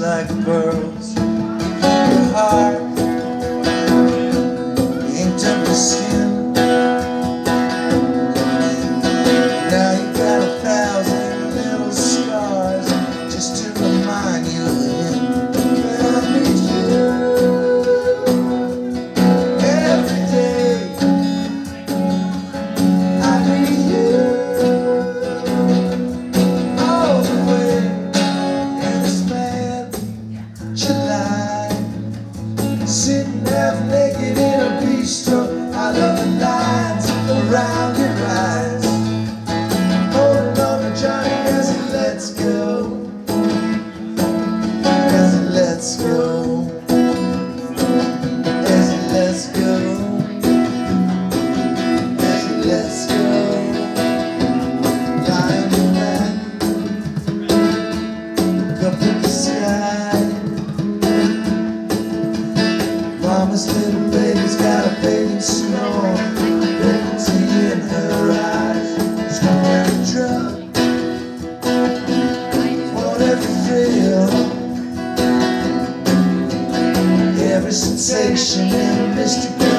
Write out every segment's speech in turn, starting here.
like pearls. Your heart this little baby's got a bathing snore. Vacancy in her eyes She's not a drug Won't ever feel Every sensation in a mystery.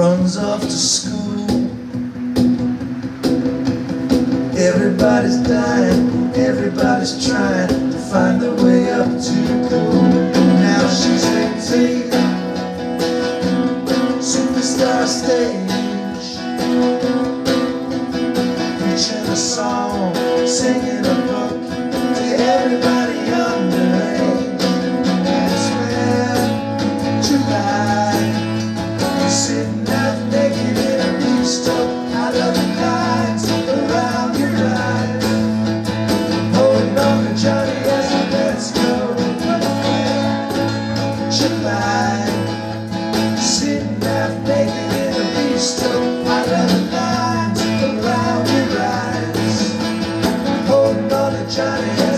runs off to school. Everybody's dying, everybody's trying to find their way up to the. Now she's dictating superstar stage, preaching a song, singing a book to everybody. Amen.